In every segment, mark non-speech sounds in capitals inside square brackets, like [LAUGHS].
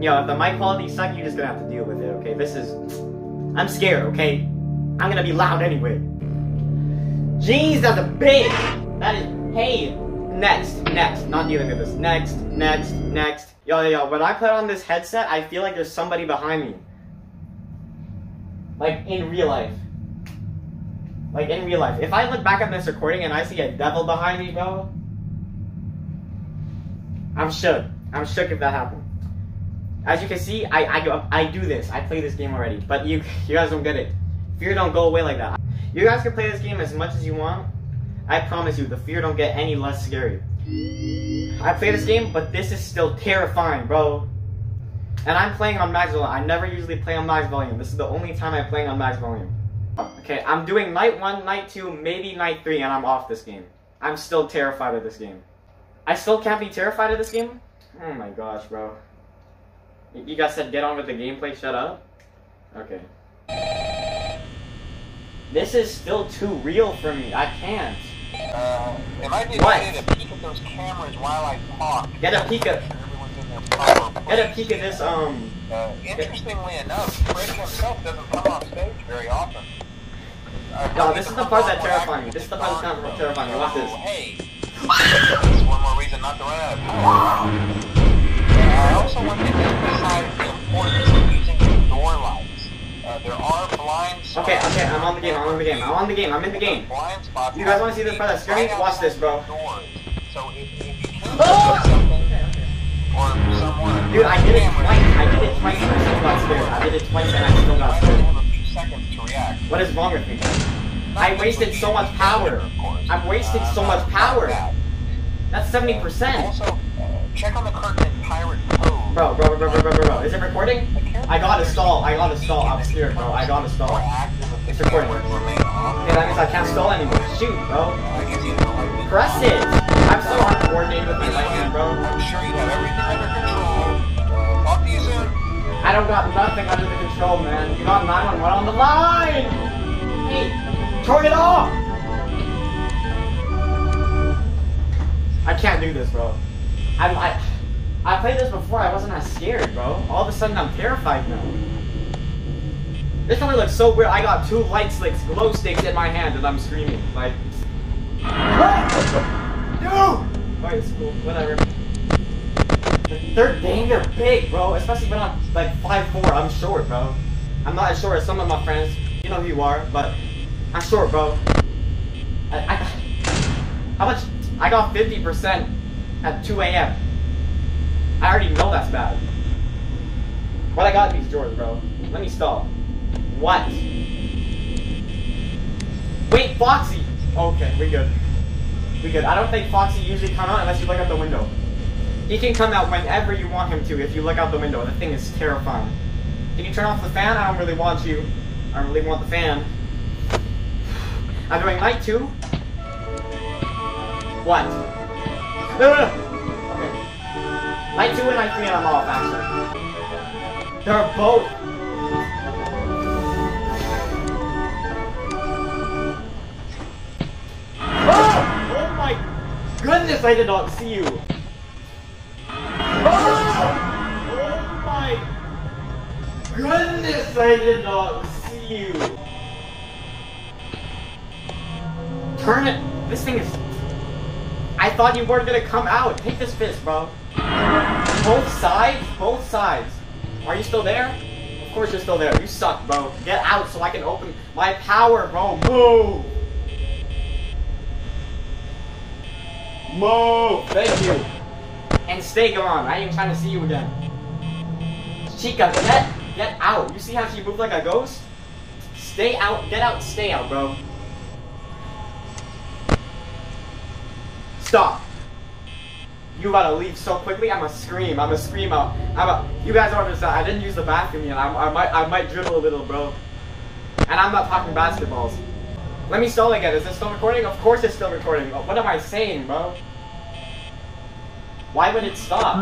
Yo, if the mic quality suck, you're just gonna have to deal with it, okay? This is... I'm scared, okay? I'm gonna be loud anyway. Jeez, that's a big! That is... Hey! Next, next. Not dealing with this. Next, next, next. Yo, yo, yo, when I put on this headset, I feel like there's somebody behind me. Like, in real life. Like, in real life. If I look back at this recording and I see a devil behind me, bro... I'm shook. I'm shook if that happened. As you can see, I, I, I do this. I play this game already. But you, you guys don't get it. Fear don't go away like that. You guys can play this game as much as you want. I promise you, the fear don't get any less scary. I play this game, but this is still terrifying, bro. And I'm playing on max volume. I never usually play on max volume. This is the only time I'm playing on max volume. Okay, I'm doing night one, night two, maybe night three, and I'm off this game. I'm still terrified of this game. I still can't be terrified of this game? Oh my gosh, bro. You guys said get on with the gameplay, shut up? Okay. This is still too real for me. I can't. Uh, it might be a What? to peek at those cameras while I talk. Get a peek at- Make sure everyone's in their proper Get a peek at this, um... Uh, interestingly enough, Freddy himself doesn't come off stage very often. Uh, No, this is the part that's terrifying me. This is the part that's not terrifying me. Watch this. Hey, this [LAUGHS] is one more reason not to run out of power. Uh, I also want to emphasize the importance of using door lights. Uh, there are blind spots. Okay, okay, I'm on the game, I'm on the game, I'm on the game, I'm in the game. Blind spots You guys wanna see this part that's scary? right Watch this, bro. doors. So if, if you can't Oh! see something or someone, Dude, I did it twice, I did it twice and I still got scared. I did it twice and I still got only scared. have a few seconds to react. What is wrong with me? I wasted so much power. I'm wasting so much power. That's 70%. Also, uh, check on the curtain Pirate Cove. Bro, bro, bro, bro, bro, bro, bro. Is it recording? I gotta stall, I gotta stall. I'm scared, bro. I stall. Active if the It's recording. Okay, that means I can't stall anymore. Shoot, bro. I guess you know, Press it! I'm so uncoordinated with my right hand, bro. I'm sure you have everything under control. Talk to you soon. I don't got nothing under the control, man. You got 911 on the line! Hey, turn it off! I can't do this, bro. I'm, I, I played this before, I wasn't as scared, bro. All of a sudden, I'm terrified now. This only looks so weird. I got two light slicks, glow sticks in my hand, and I'm screaming. Like, [LAUGHS] Dude! Alright, it's cool. Whatever. They're dang, big, bro. Especially when I'm like 5'4", I'm short, bro. I'm not as short as some of my friends. You know who you are, but I'm short, bro. I, I how much? I got 50% at 2 a.m. I already know that's bad. What I got in these drawers, bro? Let me stall. What? Wait, Foxy. Okay, we good. We good. I don't think Foxy usually come out unless you look out the window. He can come out whenever you want him to if you look out the window. The thing is terrifying. Can you turn off the fan? I don't really want you. I don't really want the fan. [SIGHS] I'm doing night two. What? Ugh. [LAUGHS] [LAUGHS] Night two and night three and I'm off actually. They're both. Oh! oh my goodness, I did not see you. Oh! Oh my goodness, I did not see you. Turn it. This thing is. I thought you weren't gonna come out. Take this fist, bro. Both sides? Both sides. Are you still there? Of course you're still there. You suck, bro. Get out so I can open my power, bro. Move! Move! Thank you. And stay gone. I ain't trying to see you again. Chica, get get out. You see how she moved like a ghost? Stay out. Get out. Stay out, bro. Stop. You about to leave so quickly? I'ma scream. I'ma scream out. I'm a, you guys don't understand. I didn't use the bathroom yet. I, I might I might dribble a little, bro. And I'm not talking basketballs. Let me stall again. Is this still recording? Of course it's still recording. What am I saying, bro? Why would it stop?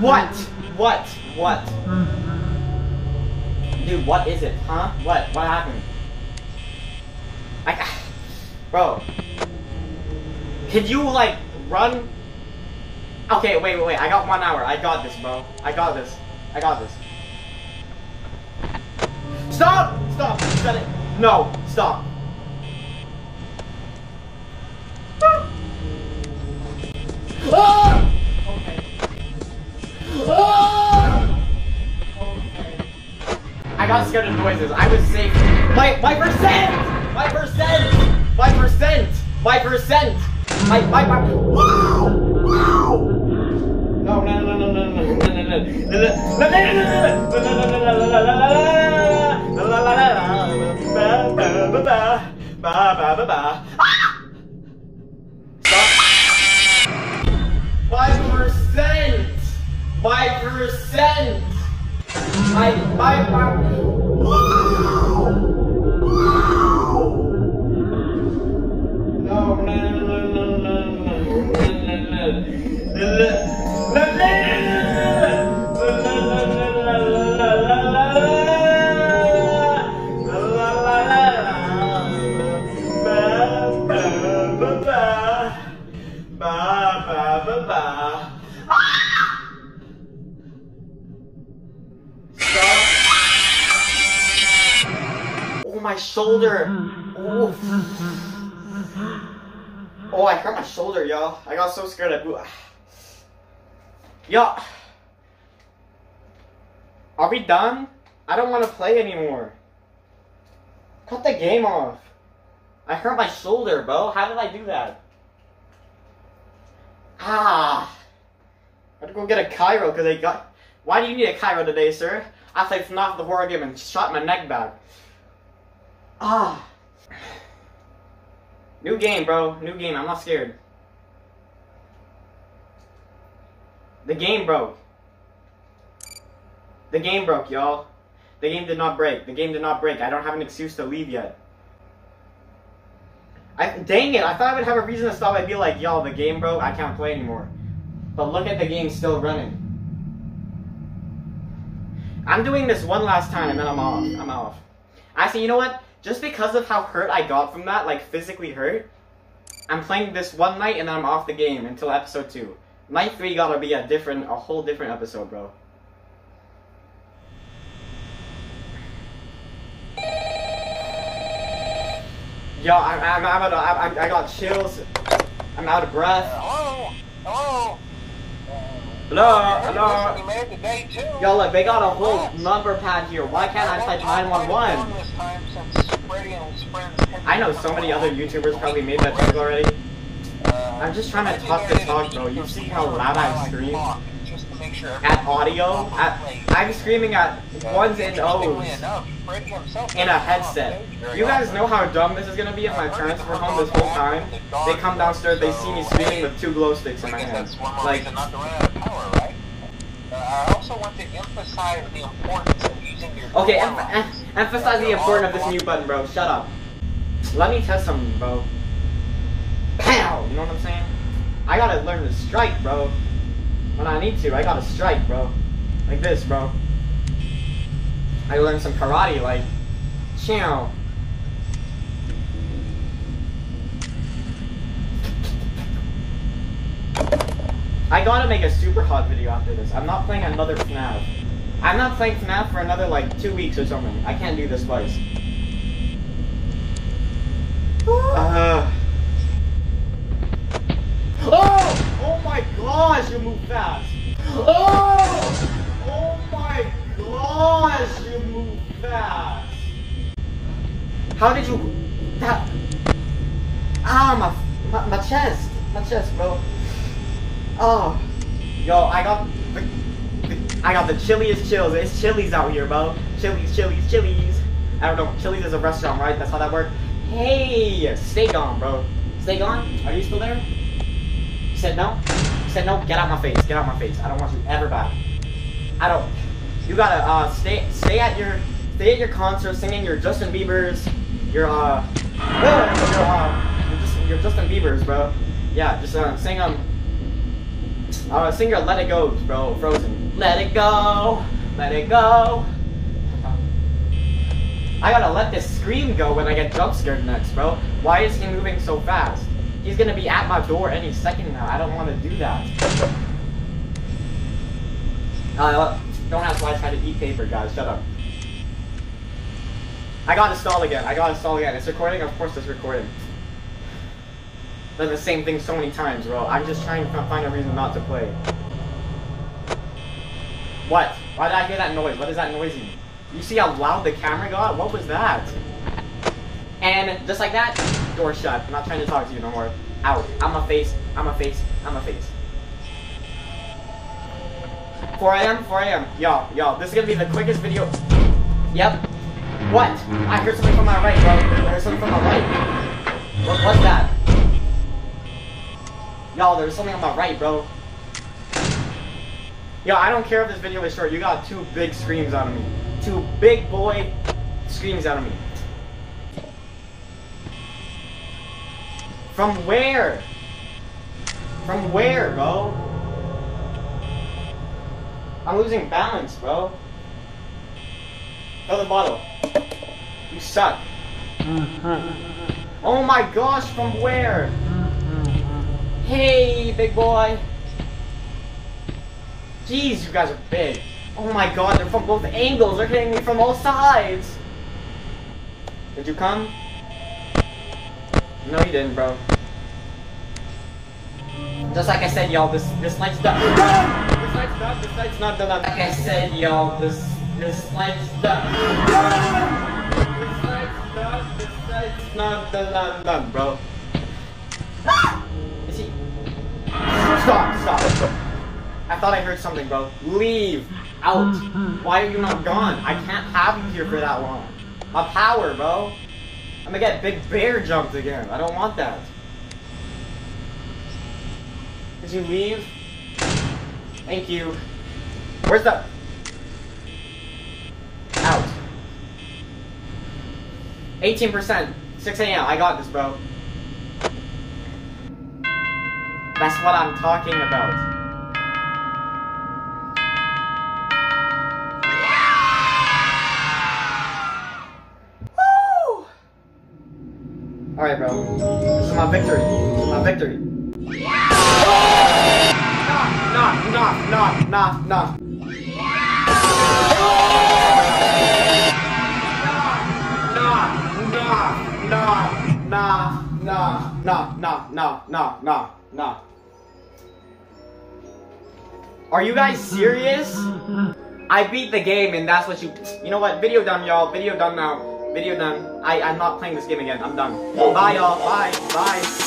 What? What? What? Dude, what is it? Huh? What? What happened? I, [SIGHS] bro. Can you like run? Okay, wait, wait, wait. I got one hour. I got this, bro. I got this. I got this. Stop! Stop! Shut it. No, stop. Ah! Okay. Ah! Okay. I got scared of noises. I was safe. My my percent! My percent! My percent! My percent! My my my Wow! 来来来来来来来来来来来来来来来来来来来 shoulder. Oh. Oh, I hurt my shoulder, y'all. I got so scared. I blew. [SIGHS] Yo. Are we done? I don't want to play anymore. Cut the game off. I hurt my shoulder, bro. How did I do that? Ah. I had to go get a chiro because I got. Why do you need a chiro today, sir? I played FNAF the horror game and shot my neck back. Ah. New game, bro. New game. I'm not scared. The game broke. The game broke, y'all. The game did not break. The game did not break. I don't have an excuse to leave yet. I dang it! I thought I would have a reason to stop. I'd be like, y'all, the game broke. I can't play anymore. But look at the game still running. I'm doing this one last time and then I'm off. I'm off. Actually, you know what? Just because of how hurt I got from that, like physically hurt, I'm playing this one night and then I'm off the game until episode two. Night three gotta be a different, a whole different episode, bro. Yo, I'm, I'm, I'm, out of, I'm, I got chills. I'm out of breath. Hello? Hello? Hello, hello. We made it to day two. Yo, look, they got a whole number pad here. Why can't I type 911? I know so many other YouTubers probably made that joke already. I'm just trying to talk to talk, bro. You see how loud I scream? At audio, at, I'm screaming at ones and O's in a headset. You guys know how dumb this is gonna be if my parents were home this whole time? They come downstairs, they see me screaming with two glow sticks in my hand. That's one more Like, I also want to emphasize the importance okay, em- em- emphasize the importance of this new button, bro. Shut up. Let me test something, bro. Pow! You know what I'm saying? I gotta learn to strike, bro. When I need to, I gotta strike, bro. Like this, bro. I learned some karate, like, chow. I gotta make a Superhot video after this. I'm not playing another FNAF. I'm not playing FNAF for another, like, two weeks or something. I can't do this twice. Uh. Oh! Oh my gosh, you move fast! Oh! Oh my gosh, you move fast! How did you... That... Ah, my, my, my chest! My chest, bro. Oh. Yo, I got... I got the chilliest chills. It's Chili's out here, bro. Chili's, Chili's, Chili's. I don't know. Chili's is a restaurant, right? That's how that works. Hey! Stay gone, bro. Stay gone? Are you still there? You said no? You said no? Get out my face. Get out my face. I don't want you ever back. I don't. You gotta uh stay stay at your stay at your concert singing your Justin Bieber's your uh your uh your Justin, your Justin Bieber's bro. Yeah, just uh, sing um uh sing your Let It Go, bro. Frozen. Let it go. Let it go. I gotta let this scream go when I get jump scared next, bro. Why is he moving so fast? He's gonna be at my door any second now. I don't want to do that. Uh, Don't ask why I try to eat paper, guys. Shut up. I got installed again. I got installed again. It's recording. Of course, it's recording. Done the same thing so many times, bro. I'm just trying to find a reason not to play. What? Why did I hear that noise? What is that noise? You see how loud the camera got? What was that? And just like that, door shut. I'm not trying to talk to you no more. Out. I'm a face. I'm a face. I'm a face. 4 a.m. 4 a.m. Y'all, y'all, this is gonna be the quickest video. Yep. What? I heard something from my right, bro. I heard something from my right. What was that? Y'all, there's something on my right, bro. Yo, I don't care if this video is short. You got two big screams out of me. Two big boy screams out of me. From where? From where, bro? I'm losing balance, bro. Throw the bottle. You suck. Mm-hmm. Oh my gosh, from where? Hey, big boy. Jeez, you guys are big. Oh my god, they're from both angles. They're hitting me from all sides. Did you come? No, you didn't, bro. Just like I said, y'all, this this light's done. This light's done. This light's not done. Like I said, y'all, this this light's done. This light's done. This light's not done, done, bro. Ah! Is he? Stop! Stop! I thought I heard something, bro. Leave! Out! Mm-hmm. Why are you not gone? I can't have you here for that long. My power, bro. I'm gonna get Big Bear jumped again. I don't want that. Did you leave? Thank you. Where's the... Out. 18%. 6 a.m. I got this, bro. That's what I'm talking about. nah, nah. Nah, nah, nah, nah, nah, nah, nah, nah. Are you guys serious? I beat the game and that's what you- You know what? Video done, y'all. Video done now. Video done. I, I'm not playing this game again. I'm done. Bye, y'all. Bye. Bye.